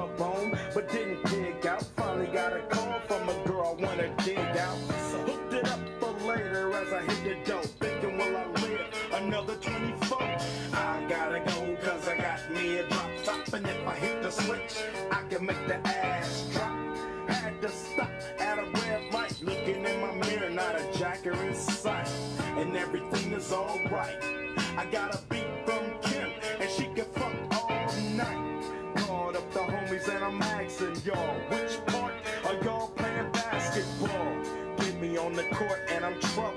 grub on, but didn't dig out. Finally got a call from a girl I wanna dig out. So hooked it up for later as I hit the dope. Thinking, will I live another 24? I gotta go, cause I got me a drop top. And if I hit the switch, I can make the ass drop. Had to stop at a red light, looking in my mirror, not a jacker in sight. And everything is alright. I got a y'all, which part are y'all playing basketball? Get me on the court, and I'm trouble.